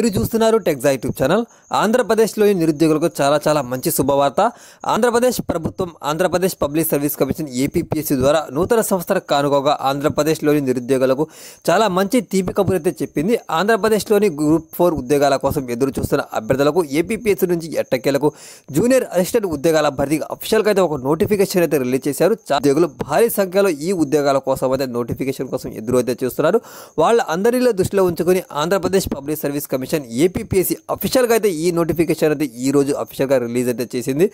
మీరు చూస్తున్నారు టెక్జా YouTube channel ఆంధ్రప్రదేశ్లోని నిరుద్యోగులకు చాలా చాలా మంచి శుభవార్త. ఆంధ్రప్రదేశ్ ప్రభుత్వం Andhra Pradesh public service commission APPSC ద్వారా నూతన సంస్థల కానుకోగా ఆంధ్రప్రదేశ్లోని నిరుద్యోగులకు చాలా మంచి తీపి కబురైతే చెప్పింది. ఆంధ్రప్రదేశ్లోని గ్రూప్ ఫోర్ ఉద్యోగాల కోసం ఎదురు చూస్తున్న అభ్యర్థులకు ఏపీపీఎస్సీ నుంచి ఎట్టకేలకు జూనియర్ అసిస్టెంట్ ఉద్యోగాల భర్తీకి అఫీషియల్గా అయితే ఒక నోటిఫికేషన్ అయితే రిలీజ్ చేశారు. ఉద్యోగులు భారీ సంఖ్యలో ఈ ఉద్యోగాల కోసం అయితే నోటిఫికేషన్ కోసం ఎదురు అయితే చూస్తున్నారు. వాళ్ళ అందరిలో దృష్టిలో ఉంచుకొని Andhra Pradesh public service commission APPSC అఫీషియల్గా అయితే ఈ నోటిఫికేషన్ అయితే ఈ రోజు అఫీషియల్గా రిలీజ్ అయితే చేసింది.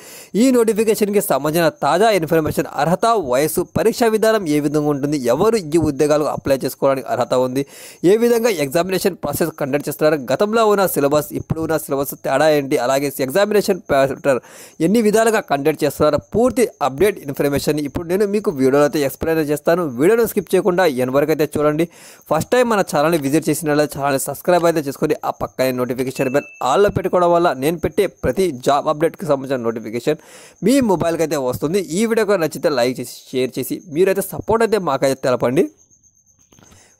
ఈ నోటిఫికేషన్కి సంబంధించిన తాజా ఇన్ఫర్మేషన్ అర్హత వయసు పరీక్షా విధానం ఏ విధంగా ఉంటుంది ఎవరు ఈ ఉద్యోగాలకు అప్లై చేసుకోవడానికి అర్హత ఉంది ఏ విధంగా ఎగ్జామినేషన్ ప్రాసెస్ కండక్ట్ చేస్తున్నారు గతంలో ఉన్న సిలబస్ ఇప్పుడు ఉన్న సిలబస్ తేడా ఏంటి అలాగే ఎగ్జామినేషన్ ప్యాటర్ ఎన్ని విధాలుగా కండక్ట్ చేస్తున్నారు పూర్తి అప్డేట్ ఇన్ఫర్మేషన్ ఇప్పుడు నేను మీకు వీడియోలో అయితే ఎక్స్ప్లెయిన్ చేస్తాను. వీడియోను స్కిప్ చేయకుండా ఎన్ వరకు అయితే చూడండి. ఫస్ట్ టైం మన ఛానల్ని విజిట్ చేసిన ఛానల్ సబ్స్క్రైబ్ అయితే చేసుకొని ఆ పక్కనే నోటిఫికేషన్ బెల్ ఆల్లో పెట్టుకోవడం వల్ల నేను పెట్టే ప్రతి జాబ్ అప్డేట్కి సంబంధించిన నోటిఫికేషన్ మీ మొబైల్కి అయితే వస్తుంది. ఈ వీడియోకి నచ్చితే లైక్ చేసి షేర్ చేసి మీరైతే సపోర్ట్ అయితే మాకైతే తెలపండి.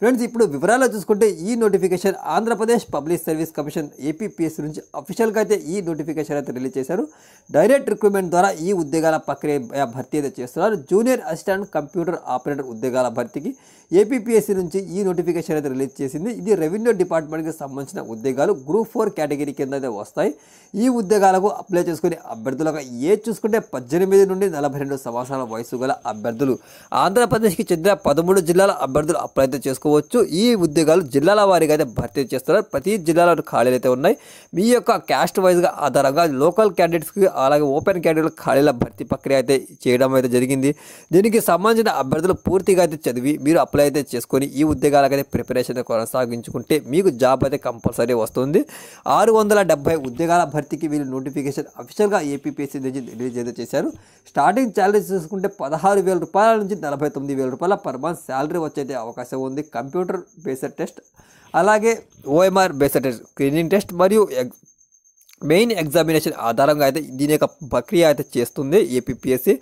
ఫ్రెండ్స్ ఇప్పుడు వివరాలు చూసుకుంటే ఈ notification Andhra Pradesh public service commission APPS నుంచి అఫీషియల్గా అయితే ఈ నోటిఫికేషన్ అయితే రిలీజ్ చేశారు. డైరెక్ట్ రిక్రూట్మెంట్ ద్వారా ఈ ఉద్యోగాల ప్రక్రియ భర్తీ అయితే చేస్తున్నారు. జూనియర్ అసిస్టెంట్ కంప్యూటర్ ఆపరేటర్ ఉద్యోగాల భర్తీకి ఏపీపీఎస్సీ నుంచి ఈ నోటిఫికేషన్ అయితే రిలీజ్ చేసింది. ఇది రెవెన్యూ డిపార్ట్మెంట్కి సంబంధించిన ఉద్యోగాలు గ్రూప్ ఫోర్ కేటగిరీ కింద అయితే వస్తాయి. ఈ ఉద్యోగాలకు అప్లై చేసుకునే అభ్యర్థులకు ఏజ్ చూసుకుంటే పద్దెనిమిది నుండి నలభై రెండు సంవత్సరాల వయసు గల అభ్యర్థులు ఆంధ్రప్రదేశ్కి చెందిన పదమూడు జిల్లాల అభ్యర్థులు అప్లై అయితే చేసుకోవచ్చు. ఈ ఉద్యోగాలు జిల్లాల వారీగా అయితే భర్తీ చేస్తున్నారు. ప్రతి జిల్లాలో ఖాళీలు అయితే ఉన్నాయి. మీ యొక్క క్యాస్ట్ వైజ్గా ఆధారంగా లోకల్ క్యాండిడేట్స్కి అలాగే ఓపెన్ క్యాండిడేట్ ఖాళీల భర్తీ ప్రక్రియ అయితే చేయడం అయితే జరిగింది. దీనికి సంబంధించిన అభ్యర్థులు పూర్తిగా అయితే చదివి మీరు అప్లై అయితే చేసుకొని ఈ ఉద్యోగాలకైతే ప్రిపరేషన్ కొనసాగించుకుంటే మీకు జాబ్ అయితే కంపల్సరీ వస్తుంది. ఆరు వందల డెబ్బై ఉద్యోగాల భర్తీకి వీళ్ళు నోటిఫికేషన్ అఫీషియల్గా ఏపీపీఎస్సీ నుంచి రిలీజ్ అయితే చేశారు. స్టార్టింగ్ శాలరీ చూసుకుంటే పదహారు వేల రూపాయల నుంచి నలభై తొమ్మిది వేల రూపాయల పర్ మంత్ శాలరీ వచ్చే అవకాశం ఉంది. కంప్యూటర్ బేస్డ్ టెస్ట్ అలాగే OMR based test screening test మరియు ఎగ్- మెయిన్ ఎగ్జామినేషన్ ఆధారంగా అయితే దీని యొక్క ప్రక్రియ అయితే చేస్తుంది ఏపీఎస్సి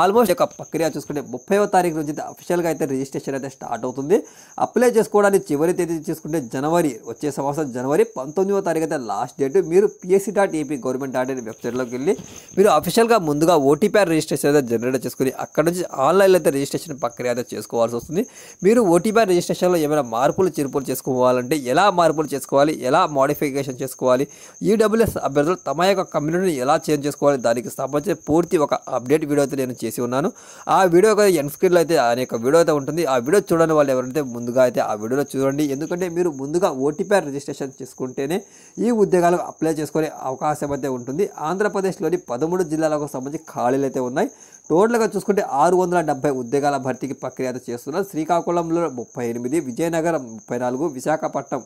ఆల్మోస్ట్ యొక్క ప్రక్రియ చూసుకుంటే ముప్పైవ తారీఖు నుంచి అయితే అఫీషియల్గా అయితే రిజిస్ట్రేషన్ అయితే స్టార్ట్ అవుతుంది. అప్లై చేసుకోవడానికి చివరి తేదీ చూసుకుంటే జనవరి వచ్చే సంవత్సరం జనవరి పంతొమ్మిదవ తారీఖు అయితే లాస్ట్ డేట్ మీరు PSC dot AP government dot in వెబ్సైట్లోకి వెళ్ళి మీరు అఫీషియల్గా ముందుగా ఓటీపీ రిజిస్ట్రేషన్ అయితే జనరేట్ చేసుకుని అక్కడ నుంచి ఆన్లైన్లో అయితే రిజిస్ట్రేషన్ ప్రక్రియ అయితే చేసుకోవాల్సి వస్తుంది. మీరు ఓటీపీ రిజిస్ట్రేషన్లో ఏమైనా మార్పులు చేర్పులు చేసుకోవాలంటే ఎలా మార్పులు చేసుకోవాలి? ఎలా మోడిఫికేషన్ చేసుకోవాలి? ఈడబ్ల్యూఎస్ అభ్యర్థులు తమ యొక్క కమ్యూనిటీని ఎలా చేంజ్ చేసుకోవాలి దానికి సంబంధించి పూర్తి ఒక అప్డేట్ వీడియో అయితే నేను చేసి ఉన్నాను. ఆ వీడియో ఎన్ స్క్రీన్లో అయితే అనేక వీడియో అయితే ఉంటుంది. ఆ వీడియో చూడని వాళ్ళు ఎవరైతే ముందుగా అయితే ఆ వీడియోలో చూడండి. ఎందుకంటే మీరు ముందుగా ఓటీపీ రిజిస్ట్రేషన్ చేసుకుంటేనే ఈ ఉద్యోగాలకు అప్లై చేసుకునే అవకాశం అయితే ఉంటుంది. ఆంధ్రప్రదేశ్లోని పదమూడు జిల్లాలకు సంబంధించి ఖాళీలు అయితే ఉన్నాయి. టోటల్గా చూసుకుంటే ఆరు వందల డెబ్బై ఉద్యోగాల భర్తీకి ప్రక్రియ అయితే చేస్తున్నారు. శ్రీకాకుళంలో ముప్పై ఎనిమిది విజయనగరం ముప్పై నాలుగు Visakhapatnam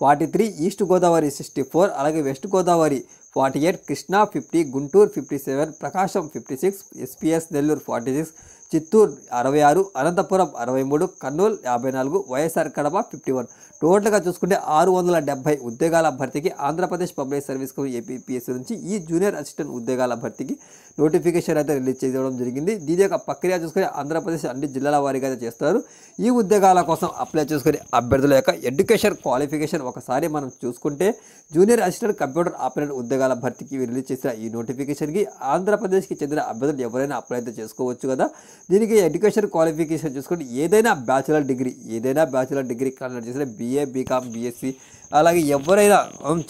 forty three east Godavari sixty four అలాగే west Godavari forty eight Krishna fifty Guntur fifty seven Prakasam fifty six SPS Nellore forty six Chittoor అరవై ఆరు అనంతపురం అరవై మూడు కర్నూలు యాభై నాలుగు వైఎస్ఆర్ కడప ఫిఫ్టీ వన్. టోటల్గా చూసుకుంటే ఆరు వందల డెబ్బై ఉద్యోగాల భర్తీకి Andhra Pradesh public service commission APPS నుంచి ఈ జూనియర్ అసిస్టెంట్ ఉద్యోగాల భర్తీకి నోటిఫికేషన్ అయితే రిలీజ్ చేయడం జరిగింది. దీని యొక్క ప్రక్రియ చూసుకుని ఆంధ్రప్రదేశ్ అన్ని జిల్లాల వారీగా అయితే చేస్తారు. ఈ ఉద్యోగాల కోసం అప్లై చేసుకునే అభ్యర్థుల యొక్క ఎడ్యుకేషన్ క్వాలిఫికేషన్ ఒకసారి మనం చూసుకుంటే జూనియర్ అసిస్టెంట్ కంప్యూటర్ ఆపరేటర్ ఉద్యోగాల భర్తీకి రిలీజ్ చేసిన ఈ నోటిఫికేషన్కి ఆంధ్రప్రదేశ్కి చెందిన అభ్యర్థులు ఎవరైనా అప్లై అయితే చేసుకోవచ్చు కదా. దీనికి ఎడ్యుకేషన్ క్వాలిఫికేషన్ చూసుకుంటే ఏదైనా బ్యాచులర్ డిగ్రీ ఏదైనా బ్యాచులర్ డిగ్రీ కన్వర్ట్ చేసిన బీఏ బీకామ్ బీఎస్సీ అలాగే ఎవరైనా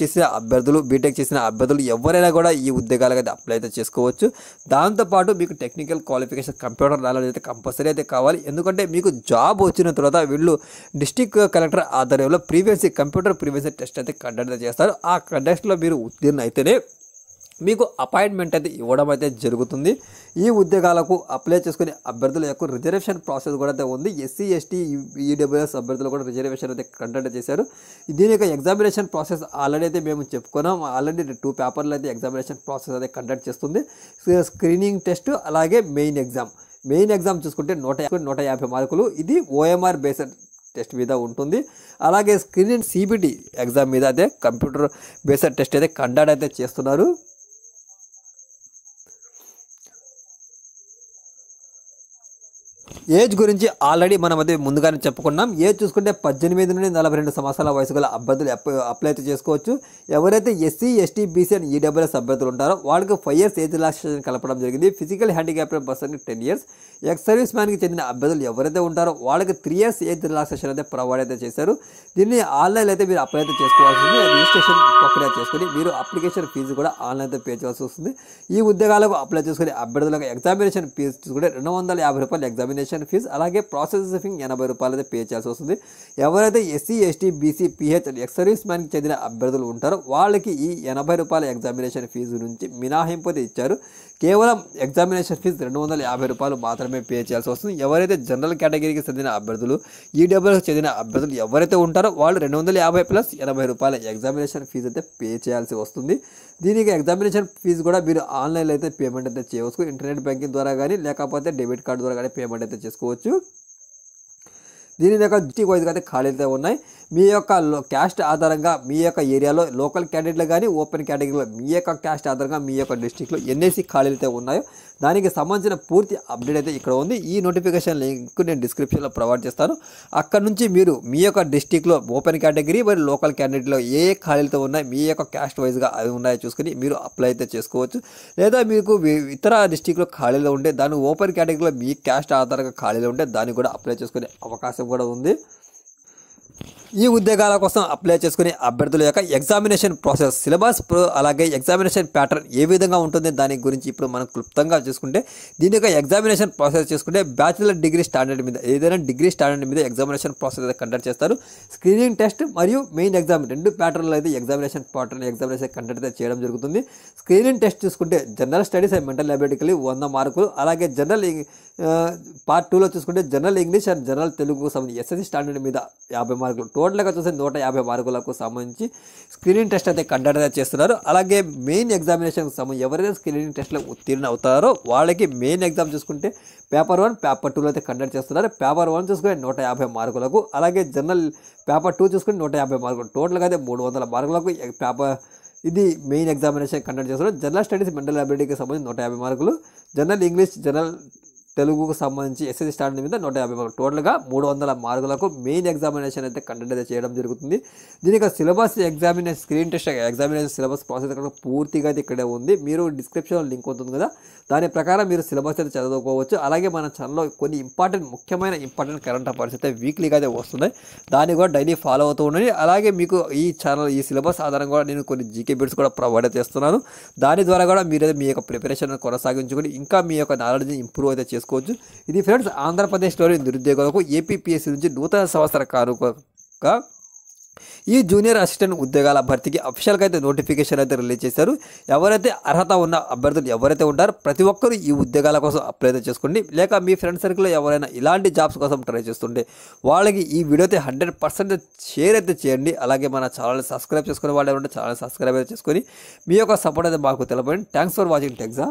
చేసిన అభ్యర్థులు బీటెక్ చేసిన అభ్యర్థులు ఎవరైనా కూడా ఈ ఉద్యోగాలకు అయితే అప్లై అయితే చేసుకోవచ్చు. దాంతోపాటు మీకు టెక్నికల్ క్వాలిఫికేషన్ కంప్యూటర్ నాలెడ్జ్ అయితే కంపల్సరీ అయితే కావాలి. ఎందుకంటే మీకు జాబ్ వచ్చిన తర్వాత వీళ్ళు డిస్టిక్ కలెక్టర్ ఆధ్వర్యంలో ప్రీవియస్ కంప్యూటర్ ప్రీవియస్ టెస్ట్ అయితే కండక్ట్ చేస్తారు. ఆ కండక్ట్లో మీరు ఉత్తీర్ణ అయితేనే మీకు అపాయింట్మెంట్ అయితే ఇవ్వడం అయితే జరుగుతుంది. ఈ ఉద్యోగాలకు అప్లై చేసుకునే అభ్యర్థుల యొక్క రిజర్వేషన్ ప్రాసెస్ కూడా అయితే ఉంది. ఎస్సీ ఎస్టీ ఈడబ్ల్యూఎస్ అభ్యర్థులు కూడా రిజర్వేషన్ అయితే కండక్ట్ చేశారు. దీని యొక్క ఎగ్జామినేషన్ ప్రాసెస్ ఆల్రెడీ అయితే మేము చెప్పుకున్నాం. ఆల్రెడీ టూ పేపర్లు అయితే ఎగ్జామినేషన్ ప్రాసెస్ అయితే కండక్ట్ చేస్తుంది. స్క్రీనింగ్ టెస్ట్ అలాగే మెయిన్ ఎగ్జామ్ మెయిన్ ఎగ్జామ్ చూసుకుంటే నూట యాభై నూట యాభై మార్కులు. ఇది ఓఎంఆర్ బేస్డ్ టెస్ట్ మీద ఉంటుంది. అలాగే స్క్రీన్ సిబిటి ఎగ్జామ్ మీద అయితే కంప్యూటర్ బేస్డ్ టెస్ట్ అయితే కండక్ట్ అయితే చేస్తున్నారు. ఏజ్ గురించి ఆల్రెడీ మనం అదే ముందుగానే చెప్పుకున్నాం. ఏజ్ చూసుకుంటే పద్దెనిమిది నుండి నలభై రెండు సంవత్సరాల వయసు గల అభ్యర్థులు అప్- అప్లై అయితే చేసుకోవచ్చు. ఎవరైతే SC ST BC and EWS అభ్యర్థులు ఉంటారో వాళ్ళకి ఫైవ్ ఇయర్స్ ఏజ్ రిలాక్సేషన్ కలపడం జరిగింది. ఫిజికల్ హ్యాండిక్యాప్డ్ పర్సన్కి టెన్ ఇయర్స్ ఎక్స్ సర్వీస్ మ్యాన్కి చెందిన అభ్యర్థులు ఎవరైతే ఉంటారో వాళ్ళకి త్రీ ఇయర్స్ ఏజ్ రిలాక్సేషన్ అయితే ప్రొవైడ్ అయితే చేశారు. దీన్ని ఆన్లైన్ అయితే మీరు అప్లై అయితే చేసుకోవాల్సింది రిజిస్ట్రేషన్ ప్రక్రియ చేసుకుని మీరు అప్లికేషన్ ఫీజు కూడా ఆన్లైన్తో పే చేయాల్సి వస్తుంది. ఈ ఉద్యోగాలకు అప్లై చేసుకుని అభ్యర్థులకు ఎగ్జామినేషన్ ఫీజు కూడా రెండు వందల యాభై రూపాయలు ఎగ్జామినేషన్ ఫీజు అలాగే ప్రాసెసింగ్ ఎనభై రూపాయలు పే చేయాల్సి వస్తుంది. ఎవరైతే SC ST BC PH ex service మ్యాన్కి చెందిన అభ్యర్థులు ఉంటారో వాళ్ళకి ఈ ఎనభై రూపాయల ఎగ్జామినేషన్ ఫీజు నుంచి మినహాయింపు ఇచ్చారు. కేవలం ఎగ్జామినేషన్ ఫీజు రెండు వందల యాభై రూపాయలు మాత్రమే పే చేయాల్సి వస్తుంది. ఎవరైతే జనరల్ కేటగిరీకి చెందిన అభ్యర్థులు ఈడబ్ల్యూకి చెందిన అభ్యర్థులు ఎవరైతే ఉంటారో వాళ్ళు రెండు వందల యాభై ప్లస్ ఎనభై రూపాయల ఎగ్జామినేషన్ ఫీజు అయితే పే చేయాల్సి వస్తుంది. దీనికి ఎగ్జామినేషన్ ఫీజు కూడా మీరు ఆన్లైన్లో అయితే పేమెంట్ అయితే చేయవచ్చు. ఇంటర్నెట్ బ్యాంకింగ్ ద్వారా కానీ లేకపోతే డెబిట్ కార్డు ద్వారా కానీ పేమెంట్ అయితే చేసుకోవచ్చు. దీని యొక్క డిస్టిక్ వైజ్గా అయితే అయితే ఉన్నాయి. మీ యొక్క లో- క్యాస్ట్ ఆధారంగా మీ యొక్క ఏరియాలో లోకల్ క్యాండిడేట్లు కానీ ఓపెన్ కేటగిరీలో మీ యొక్క క్యాస్ట్ ఆధారంగా మీ యొక్క డిస్టిక్లో ఎన్ఏసి ఖాళీలు అయితే ఉన్నాయో దానికి సంబంధించిన పూర్తి అప్డేట్ అయితే ఇక్కడ ఉంది. ఈ నోటిఫికేషన్ లింక్ నేను డిస్క్రిప్షన్లో ప్రొవైడ్ చేస్తాను. అక్కడ నుంచి మీరు మీ యొక్క డిస్టిక్లో ఓపెన్ కేటగిరీ మరియు లోకల్ క్యాండిడేట్లో ఏ ఏ ఖాళీలతో ఉన్నాయి మీ యొక్క క్యాస్ట్ వైజ్గా అవి ఉన్నాయో చూసుకుని మీరు అప్లై అయితే చేసుకోవచ్చు. లేదా మీకు ఇతర డిస్టిక్లో ఖాళీలో ఉంటే దాని ఓపెన్ కేటగిరీలో మీ క్యాస్ట్ ఆధారంగా ఖాళీలో ఉంటే దాన్ని కూడా అప్లై చేసుకునే అవకాశం కూడా ఉంది. ఈ ఉద్యోగాల కోసం అప్లై చేసుకునే అభ్యర్థుల యొక్క ఎగ్జామినేషన్ ప్రాసెస్ సిలబస్ ప్రో- అలాగే ఎగ్జామినేషన్ ప్యాటర్న్ ఏ విధంగా ఉంటుంది దాని గురించి ఇప్పుడు మనం క్లుప్తంగా చూసుకుంటే దీని యొక్క ఎగ్జామినేషన్ ప్రాసెస్ చేసుకుంటే బ్యాచిలర్ డిగ్రీ స్టాండర్డ్ మీద ఏదైనా డిగ్రీ స్టాండర్డ్ మీద ఎగ్జామినేషన్ ప్రాసెస్ అయితే కండక్ట్ చేస్తారు. స్క్రీనింగ్ టెస్ట్ మరియు మెయిన్ ఎగ్జామ్ రెండు ప్యాటర్న్లో అయితే ఎగ్జామినేషన్ ప్యాటర్న్ ఎగ్జామినేషన్ కండక్ట్ అయితే చేయడం జరుగుతుంది. స్క్రీనింగ్ టెస్ట్ చూసుకుంటే జనరల్ స్టడీస్ అండ్ మెంటల్ అబిలిటీకి వంద మార్కులు అలాగే జనరల్ పార్ట్ టూలో చూసుకుంటే జనరల్ ఇంగ్లీష్ అండ్ జనరల్ తెలుగుకు సంబంధించి ఎస్ఎస్సి స్టాండర్డ్ మీద యాభై మార్కులు టోటల్గా చూస్తే నూట యాభై మార్కులకు సంబంధించి స్క్రీనింగ్ టెస్ట్ అయితే కండక్ట్ చేస్తున్నారు. అలాగే మెయిన్ ఎగ్జామినేషన్ సంబంధించి ఎవరైతే స్క్రీనింగ్ టెస్ట్లో ఉత్తీర్ణ అవుతారో వాళ్ళకి మెయిన్ ఎగ్జామ్ చూసుకుంటే పేపర్ వన్ పేపర్ టూలో అయితే కండక్ట్ చేస్తున్నారు. పేపర్ వన్ చూసుకుంటే నూట యాభై మార్కులకు అలాగే జనరల్ పేపర్ టూ చూసుకుని నూట యాభై మార్కులు టోటల్గా అయితే మూడు వందల మార్కులకు పేపర్ ఇది మెయిన్ ఎగ్జామినేషన్ కండక్ట్ చేస్తున్నారు. జనరల్ స్టడీస్ మెంటల్ అబిలిటీకి సంబంధించి నూట యాభై మార్కులు జనరల్ ఇంగ్లీష్ జనరల్ తెలుగుకు సంబంధించి ఎస్ఎస్సి స్టాండర్డ్ మీద నూట యాభై మార్కులు. టోటల్గా మూడు వందల మార్కులకు మెయిన్ ఎగ్జామినేషన్ అయితే కండక్ట్ అయితే చేయడం జరుగుతుంది. దీనికి syllabus examination screen test examination syllabus process ఇక్కడ పూర్తిగా అయితే ఇక్కడే ఉంది. మీరు డిస్క్రిప్షన్ లింక్ ఉంటుంది కదా దాని ప్రకారం మీరు సిలబస్ అయితే చదువుకోవచ్చు. అలాగే మన ఛానల్లో కొన్ని ఇంపార్టెంట్ ముఖ్యమైన ఇంపార్టెంట్ కరెంట్ అఫైర్స్ అయితే వీక్లీగా అయితే వస్తున్నాయి. దాన్ని కూడా డైలీ ఫాలో అవుతూ ఉండండి. అలాగే మీకు ఈ ఛానల్ ఈ సిలబస్ ఆధారంగా కూడా నేను కొన్ని జీకే బిట్స్ కూడా ప్రొవైడ్ చేస్తున్నాను. దాని ద్వారా కూడా మీరు మీ యొక్క ప్రిపరేషన్ కొనసాగించుకొని ఇంకా మీ యొక్క నాలెడ్జ్ని ఇంప్రూవ్ అయితే చేసుకోవచ్చు. ఇది ఫ్రెండ్స్ ఆంధ్రప్రదేశ్లోని నిరుద్యోగులకు ఏపీపీఎస్సీ నుంచి నూతన సంవత్సర కానుకగా ఈ జూనియర్ అసిస్టెంట్ ఉద్యోగాల భర్తీకి అఫీషియల్గా అయితే నోటిఫికేషన్ అయితే రిలీజ్ చేశారు. ఎవరైతే అర్హత ఉన్న అభ్యర్థులు ఎవరైతే ఉంటారో ప్రతి ఒక్కరూ ఈ ఉద్యోగాల కోసం అప్లై అయితే చేసుకోండి. లేక మీ ఫ్రెండ్ సర్కిల్లో ఎవరైనా ఇలాంటి జాబ్స్ కోసం ట్రై చేస్తుంటే వాళ్ళకి ఈ వీడియో అయితే హండ్రెడ్ పర్సెంట్ షేర్ అయితే చేయండి. అలాగే మన ఛానల్ సబ్స్క్రైబ్ చేసుకునే వాళ్ళు ఎవరంటే ఛానల్ సబ్స్క్రైబ్ అయితే చేసుకొని మీ యొక్క సపోర్ట్ అయితే మాకు తెలపండి. Thanks for watching టెక్సా